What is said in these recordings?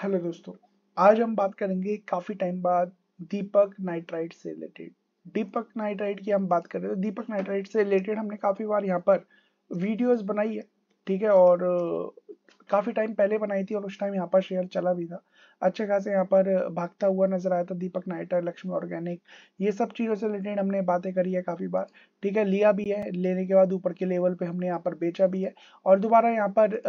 Hello दोस्तों, आज हम बात करेंगे काफ़ी टाइम बाद दीपक नाइट्राइट से रिलेटेड दीपक नाइट्राइट की हम बात कर रहे हैं दीपक नाइट्राइट से रिलेटेड हमने काफ़ी बार यहाँ पर वीडियोस बनाई है, ठीक है? और काफ़ी टाइम पहले बनाई थी और उस टाइम यहाँ पर शेयर चला भी था। अच्छे खासे यहाँ पर भागता हुआ नज़र आया था दीपक नाइटर लक्ष्मी ऑर्गेनिक ये सब चीज़ों से रिलेटेड हमने बातें करी है काफ़ी बार। ठीक है, लिया भी है, लेने के बाद ऊपर के लेवल पे हमने यहाँ पर बेचा भी है। और दोबारा यहाँ पर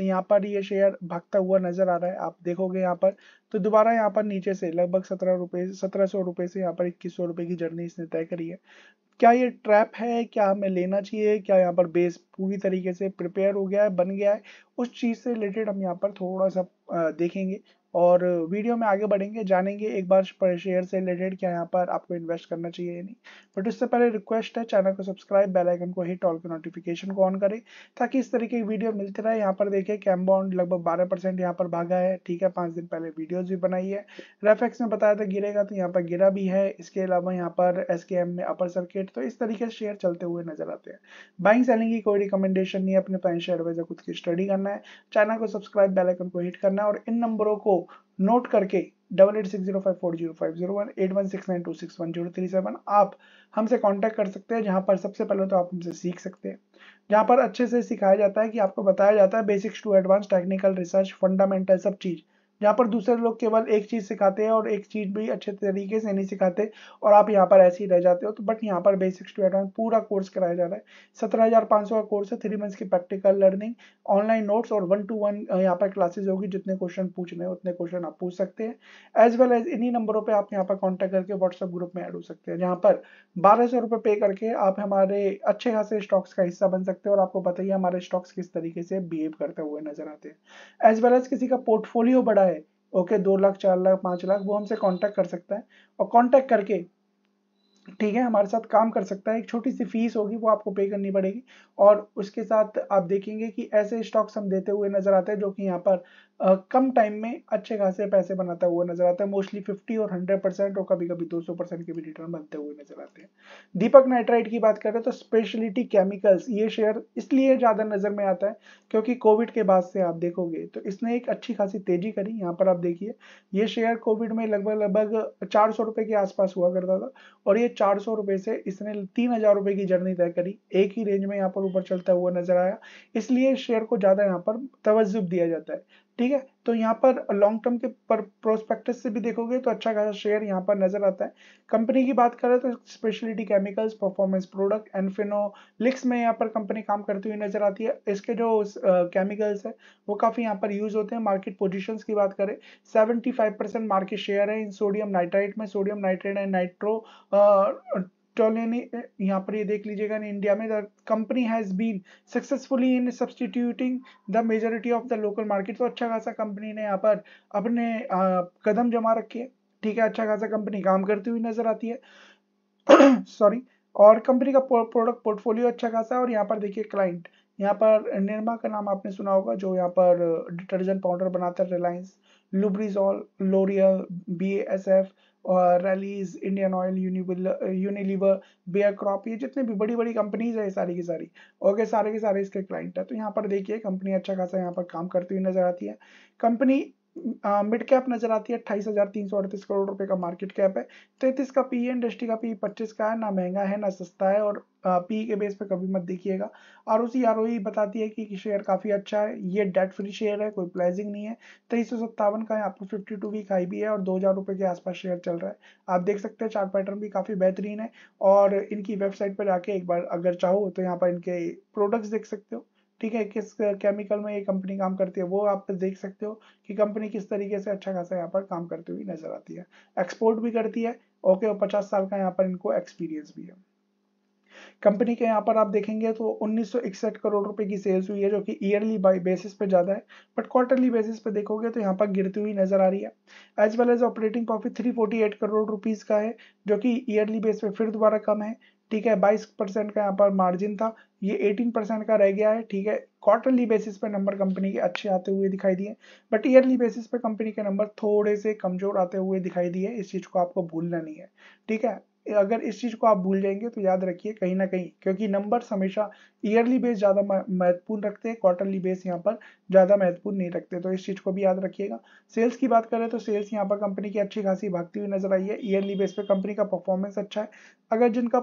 यहाँ पर ये शेयर भागता हुआ नज़र आ रहा है, आप देखोगे यहाँ पर। तो दोबारा यहाँ पर नीचे से लगभग सत्रह रुपए, सत्रह सौ रुपए से यहाँ पर इक्कीस सौ रुपए की जर्नी इसने तय करी है। क्या ये ट्रैप है? क्या हमें लेना चाहिए? क्या यहाँ पर बेस पूरी तरीके से प्रिपेयर हो गया है, बन गया है? उस चीज़ से रिलेटेड हम यहाँ पर थोड़ा सा देखेंगे। और वीडियो में आगे बढ़ेंगे, जानेंगे एक बार शेयर से रिलेटेड क्या यहाँ पर आपको इन्वेस्ट करना चाहिए नहीं। बट उससे पहले रिक्वेस्ट है चैनल को सब्सक्राइब बेल आइकन को हिट ऑल के नोटिफिकेशन को ऑन करें, ताकि इस तरीके की वीडियो मिलती रहे। यहाँ पर देखिए कैम बॉन्ड लगभग बारह परसेंट यहाँ पर भागा है, ठीक है, पाँच दिन पहले वीडियोज़ भी बनाई है। रेफेक्स में बताया था गिरेगा तो यहाँ पर गिरा भी है। इसके अलावा यहाँ पर एस में अपर सर्किट तो इस तरीके से शेयर चलते हुए नज़र आते हैं। बाइंग सेलिंग की कोई रिकमेंडेशन नहीं है, अपने फाइनेंशियल एडवाइजर खुद की स्टडी करना है। चैनल को सब्सक्राइब बेल आइकन को हिट करना है और इन नंबरों को नोट करके double eight six zero five four zero five zero one eight one six nine two six one zero three seven आप हमसे कांटेक्ट कर सकते हैं, जहाँ पर सबसे पहले तो आप हमसे सीख सकते हैं। जहाँ पर अच्छे से सिखाया जाता है कि आपको बताया जाता है basics to advance technical research fundamental सब चीज़। यहाँ पर दूसरे लोग केवल एक चीज़ सिखाते हैं और एक चीज़ भी अच्छे तरीके से नहीं सिखाते और आप यहाँ पर ऐसे ही रह जाते हो। तो बट यहाँ पर बेसिक्स टू एडवांस पूरा कोर्स कराया जा रहा है। सत्रह हज़ार सौ का कोर्स है थ्री मंथ्स की प्रैक्टिकल लर्निंग ऑनलाइन नोट्स और वन टू वन यहाँ पर क्लासेज होगी जितने क्वेश्चन पूछने उतने क्वेश्चन आप पूछ सकते हैं। एज वेल एज इन्हीं नंबरों पर आप यहाँ पर कॉन्टैक्ट करके व्हाट्सअप ग्रुप में ऐड हो सकते हैं, जहाँ पर बारह सौ रुपये पे करके आप हमारे अच्छे खासे स्टॉक्स का हिस्सा बन सकते हैं और आपको बताइए हमारे स्टॉक्स किस तरीके से बिहेव करते हुए नज़र आते हैं। एज वेल एज किसी का पोर्टफोलियो बड़ा है ओके, दो लाख, चार लाख, पाँच लाख, वो हमसे कांटेक्ट कर सकता है। और कांटेक्ट करके, ठीक है, हमारे साथ काम कर सकता है। एक छोटी सी फ़ीस होगी, वो आपको पे करनी पड़ेगी। और उसके साथ आप देखेंगे कि ऐसे स्टॉक्स हम देते हुए नज़र आते हैं, जो कि यहाँ पर कम टाइम में अच्छे खासे पैसे बनाता हुआ नज़र आता है। मोस्टली 50 और 100 परसेंट और कभी कभी 200 परसेंट के भी रिटर्न बनते हुए नज़र आते हैं। दीपक नाइट्राइट की बात करें तो स्पेशलिटी केमिकल्स ये शेयर इसलिए ज़्यादा नज़र में आता है क्योंकि कोविड के बाद से आप देखोगे तो इसने एक अच्छी खासी तेज़ी करी। यहाँ पर आप देखिए, ये शेयर कोविड में लगभग लगभग चार सौ के आसपास हुआ करता था और ये चार सौ से इसने तीन हज़ार रुपए की जर्नी तय करी। एक ही रेंज में यहाँ पर ऊपर चलता हुआ नज़र आया। इसलिए शेयर को ज़्यादा यहाँ पर तवज्जुब दिया जाता है। ठीक है? तो यहाँ पर लॉन्ग टर्म के पर प्रोस्पेक्टस से भी देखोगे तो अच्छा खासा शेयर यहाँ पर नज़र आता है। कंपनी की बात करें तो speciality chemicals performance product and phenolics में यहाँ पर कंपनी काम करती हुई नज़र आती है। इसके जो केमिकल्स है, वो काफ़ी यहाँ पर यूज़ होते हैं। मार्केट पोजिशन की बात करें सेवेंटी मार्केट शेयर है इन सोडियम नाइट्राइट में। सोडियम नाइट्रेट एंड नाइट्रो यहाँ पर ये देख लीजिएगा इंडिया में the company has been successfully in substituting the majority of the local market तो अच्छा खासा कंपनी ने यहाँ पर अपने आ, कदम जमा रखे है। ठीक है अच्छा खासा कंपनी काम करती हुई नज़र आती है। सॉरी और कंपनी का प्रोडक्ट पोर्टफोलियो अच्छा खासा है और यहाँ पर देखिए क्लाइंट यहाँ पर निर्मा का नाम आपने सुना होगा जो यहाँ पर डिटर्जेंट पाउडर बनाता है Reliance Lubrizol L'Oreal B Rallis Indian Oil Unilever Bayer crop ये जितने भी बड़ी बड़ी कंपनीज़ है सारी की सारी ओके सारे के सारे इसके क्लाइंट है। तो यहाँ पर देखिए कंपनी अच्छा खासा यहाँ पर काम करती हुई नज़र आती है। कंपनी मिड कैप नज़र आती है, अट्ठाईस हज़ार तीन सौ अड़तीस करोड़ रुपए का मार्केट कैप है। तैतीस का पी इंडस्ट्री का पी पच्चीस का है, ना महँगा है, ना सस्ता है और पी के बेस पे कभी मत देखिएगा। और उसी आर बताती है कि शेयर काफ़ी अच्छा है, ये डेट फ्री शेयर है, कोई प्लेजिंग नहीं है। तेईस सौ सत्तावन का यहाँ पर फिफ्टी टू वीक हाई भी है और दो हज़ार रुपए के आसपास शेयर चल रहा है। आप देख सकते हैं चार्ट पैटर्न भी काफ़ी बेहतरीन है और इनकी वेबसाइट पर जाके एक बार अगर चाहो तो यहाँ पर इनके प्रोडक्ट्स देख सकते हो। ठीक है, किस केमिकल में ये कंपनी काम करती है, वो आप देख सकते हो कि कंपनी किस तरीके से अच्छा खासा यहाँ पर काम करती हुई नज़र आती है। एक्सपोर्ट भी करती है ओके और पचास साल का यहाँ पर इनको एक्सपीरियंस भी है। कंपनी के यहाँ पर आप देखेंगे तो उन्नीस करोड़ रुपए की सेल्स हुई है, जो कि ईयरली बेसिस पे ज़्यादा है बट क्वार्टरली बेसिस पे देखोगे तो यहाँ पर गिरती हुई नज़र आ रही है। As well as operating profit 348 crore rupees का है, जो कि ईयरली बेस पे फिर दोबारा कम है ठीक है 22 परसेंट का यहाँ पर मार्जिन था। ये 18 परसेंट का रह गया है, ठीक है। क्वार्टरली बेसिस पे नंबर कंपनी के अच्छे आते हुए दिखाई दिए। बट ईयरली बेसिस पे कंपनी के नंबर थोड़े से कमज़ोर आते हुए दिखाई दिए। इस चीज़ को आपको भूलना नहीं है, ठीक है। अगर इस चीज़ को आप भूल जाएँगे तो याद रखिए कहीं ना कहीं, क्योंकि नंबर्स हमेशा ईयरली बेस ज़्यादा महत्वपूर्ण रखते हैं क्वार्टरली बेस यहाँ पर ज़्यादा महत्वपूर्ण नहीं रखते। तो इस चीज़ को भी याद रखिएगा। सेल्स की बात करें तो सेल्स यहाँ पर कंपनी की अच्छी खासी भागती हुई नज़र आई है। ईयरली बेस पे कंपनी का परफॉर्मेंस अच्छा है। अगर जिनका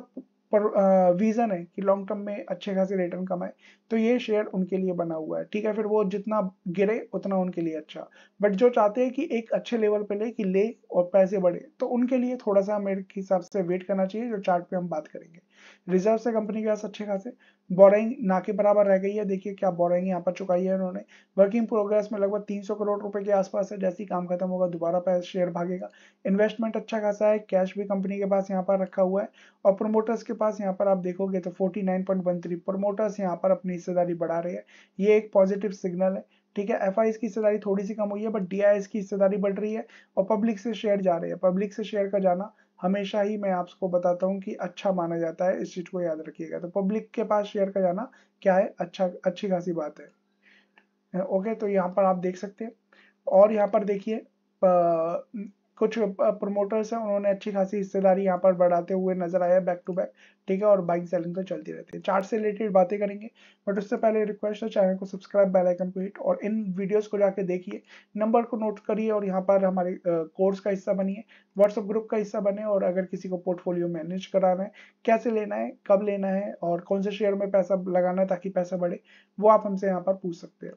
पर विजन है कि लॉन्ग टर्म में अच्छे खासे रिटर्न कमाए। तो ये शेयर उनके लिए बना हुआ है, ठीक है? फिर वो जितना गिरे, उतना उनके लिए अच्छा। बट जो चाहते हैं कि एक अच्छे लेवल पे ले, कि ले और पैसे बढ़े तो उनके लिए थोड़ा सा मेरे हिसाब से वेट करना चाहिए, जो चार्ट पे हम बात करेंगे। रिज़र्व से कंपनी के पास अच्छे खासे। बोरिंग ना के बराबर रह गई है। देखिए क्या बोरिंग यहाँ पर चुकाई है उन्होंने। वर्किंग प्रोग्रेस में लगभग 300 करोड़ रुपए के आसपास है। जैसे ही काम खत्म होगा, दोबारा शेयर भागेगा। इन्वेस्टमेंट अच्छा खासा है। कैश भी कंपनी के पास यहाँ पर रखा हुआ है। और प्रोमोटर्स के पास यहाँ पर आप देखोगे तो फोर्टी प्रोमोटर्स यहाँ पर अपनी हिस्सेदारी बढ़ा रहे हैं। ये एक पॉजिटिव सिग्नल है। ठीक है? एफ़ की हिस्सेदारी थोड़ी सी कम हुई है बट डी की हिस्सेदारी बढ़ रही है। और पब्लिक से शेयर जा रहे हैं। पब्लिक से शेयर का जाना हमेशा ही मैं आपको बताता हूँ कि अच्छा माना जाता है, इस चीज़ को याद रखिएगा। तो पब्लिक के पास शेयर का जाना क्या है? अच्छा अच्छी खासी बात है। ओके तो यहाँ पर आप देख सकते हैं। और यहाँ पर देखिए कुछ प्रमोटर्स हैं, उन्होंने अच्छी खासी हिस्सेदारी यहाँ पर बढ़ाते हुए नज़र आया बैक टू बैक ठीक है, और बाइक सेलिंग तो चलती रहती है। चार्ट से रिलेटेड बातें करेंगे बट उससे पहले रिक्वेस्ट है चैनल को सब्सक्राइब बेल आइकन को हिट और इन वीडियोस को जाके देखिए। नंबर को नोट करिए, और यहाँ पर हमारे कोर्स का हिस्सा बनिए व्हाट्सएप ग्रुप का हिस्सा बने, और अगर किसी को पोर्टफोलियो मैनेज कराना है, कैसे लेना है, कब लेना है, और कौन से शेयर में पैसा लगाना है ताकि पैसा बढ़े, वो आप हमसे यहाँ पर पूछ सकते हैं।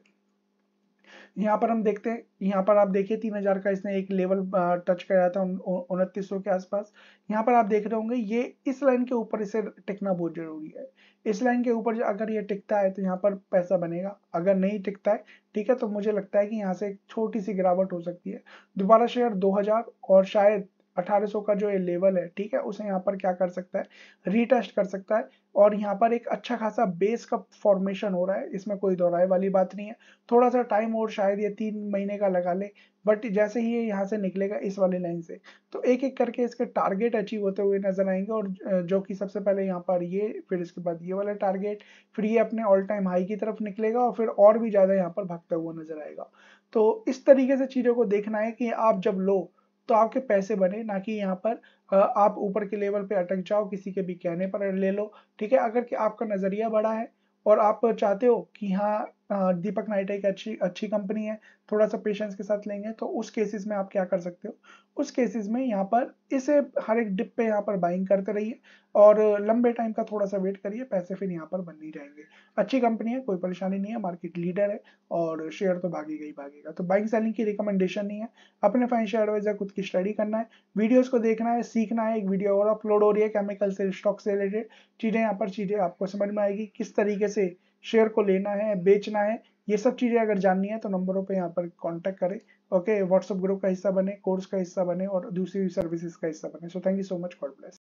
यहाँ पर हम देखते हैं, यहाँ पर आप देखिए तीन हज़ार का इसने एक लेवल टच कराया था उनतीस के आसपास। यहाँ पर आप देख रहे होंगे, ये इस लाइन के ऊपर इसे टिकना बहुत ज़रूरी है। इस लाइन के ऊपर अगर ये टिकता है तो यहाँ पर पैसा बनेगा। अगर नहीं टिकता है, ठीक है तो मुझे लगता है कि यहाँ से एक छोटी सी गिरावट हो सकती है। दोबारा शेयर 2000 और शायद 1800 का जो ये लेवल है, ठीक है, उसे यहाँ पर क्या कर सकता है? रीटेस्ट कर सकता है और यहाँ पर एक अच्छा खासा बेस का फॉर्मेशन हो रहा है, इसमें कोई दोहराए वाली बात नहीं है। थोड़ा सा टाइम और शायद ये तीन महीने का लगा ले बट जैसे ही ये यहाँ से निकलेगा इस वाली लाइन से। तो एक एक करके इसके टारगेट अचीव होते हुए नज़र आएँगे और जो कि सबसे पहले यहाँ पर ये, फिर इसके बाद ये वाला टारगेट फिर ये अपने ऑल टाइम हाई की तरफ़ निकलेगा और फिर और भी ज़्यादा यहाँ पर भागता हुआ नज़र आएगा। तो इस तरीके से चीज़ों को देखना है कि आप जब लो तो आपके पैसे बने, ना कि यहाँ पर आप ऊपर के लेवल पे अटक जाओ, किसी के भी कहने पर ले लो, ठीक है? अगर कि आपका नज़रिया बड़ा है और आप चाहते हो कि हाँ दीपक नाइट एक अच्छी अच्छी कंपनी है थोड़ा सा पेशेंस के साथ लेंगे तो उस केसेस में आप क्या कर सकते हो? उस केसेस में यहाँ पर इसे हर एक डिप पे यहाँ पर बाइंग करते रहिए और लंबे टाइम का थोड़ा सा वेट करिए, पैसे फिर यहाँ पर बन नहीं जाएँगे। अच्छी कंपनी है, कोई परेशानी नहीं है मार्केट लीडर है और शेयर तो भागेगा ही भागेगा। तो बाइंग सेलिंग की रिकमेंडेशन नहीं है, अपने फाइनेंशियल एडवाइजर खुद की स्टडी करना है वीडियोस को देखना है, सीखना है, एक वीडियो और अपलोड हो रही है केमिकल से स्टॉक से रिलेटेड चीज़ें यहाँ पर, चीज़ें आपको समझ में आएगी, किस तरीके से शेयर को लेना है, बेचना है, ये सब चीज़ें अगर जाननी है तो नंबरों पे यहाँ पर कांटेक्ट करें ओके व्हाट्सएप ग्रुप का हिस्सा बने कोर्स का हिस्सा बने और दूसरी सर्विसेज़ का हिस्सा बने। So thank you so much God bless